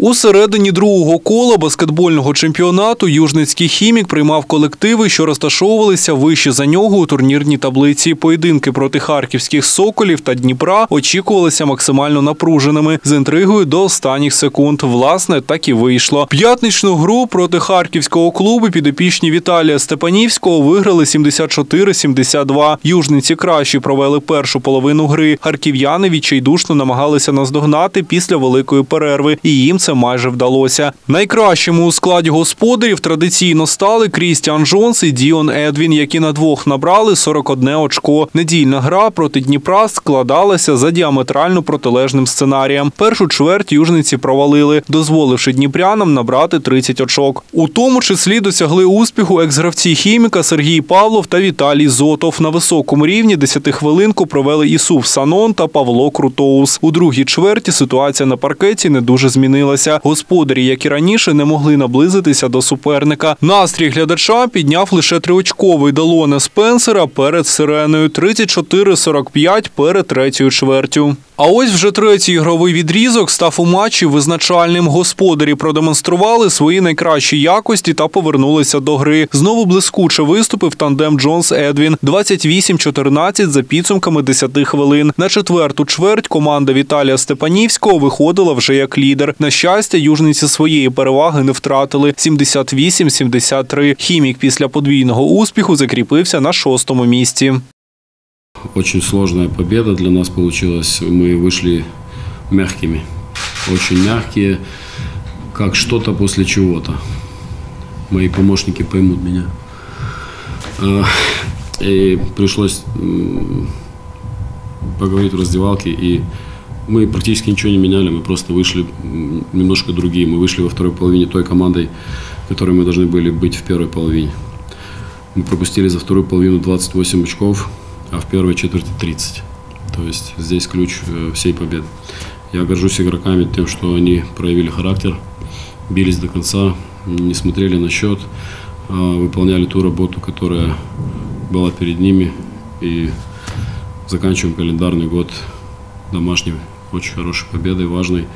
У середині другого кола баскетбольного чемпіонату Южницький хімік приймав колективи, що розташовувалися вище за нього у турнірній таблиці. Поєдинки проти харківських соколів та Дніпра очікувалися максимально напруженими з інтригою до останніх секунд. Власне, так і вийшло. П'ятничну гру проти харківського клубу підопічні Віталія Степанівського виграли 74-72. Южниці кращі провели першу половину гри. Харків'яни відчайдушно намагалися наздогнати після великої перерви, і їм це майже вдалося. Найкращими у складі господарів традиційно стали Крістіан Джонс і Діон Едвін, які на двох набрали 41 очко. Недільна гра проти Дніпра складалася за діаметрально протилежним сценарієм. Першу чверть южниці провалили, дозволивши дніпрянам набрати 30 очок. У тому числі досягли успіху екс-гравці хіміка Сергій Павлов та Віталій Зотов. На високому рівні 10 хвилинку провели Ісуф Санон та Павло Крутоус. У другій чверті ситуація на паркеті не дуже змінилася. Господарі, як і раніше, не могли наблизитися до суперника. Настрій глядача підняв лише триочковий Делоне Спенсера перед сиреною 34-45 перед третьою чвертю. А ось вже третій ігровий відрізок став у матчі визначальним. Господарі продемонстрували свої найкращі якості та повернулися до гри. Знову блискуче виступив тандем Джонс Едвін 28-14 за підсумками 10 хвилин. На четверту чверть команда Віталія Степанівського виходила вже як лідер. На щастя, южниці своєї переваги не втратили 78-73. Хімік після подвійного успіху закріпився на шостому місці. Очень сложная победа для нас получилась. Мы вышли мягкими. Очень мягкие, как что-то после чего-то. Мои помощники поймут меня. И пришлось поговорить в раздевалке, мы практически ничего не меняли, мы просто вышли немножко другие. Мы вышли во второй половине той командой, которой мы должны были быть в первой половине. Мы пропустили за вторую половину 28 очков, а в первой четверти 30. То есть здесь ключ э, всей победы. Я горжусь игроками тем, что они проявили характер, бились до конца, не смотрели на счет, а выполняли ту работу, которая была перед ними. И заканчиваем календарный год домашней, очень хорошей победой, важной.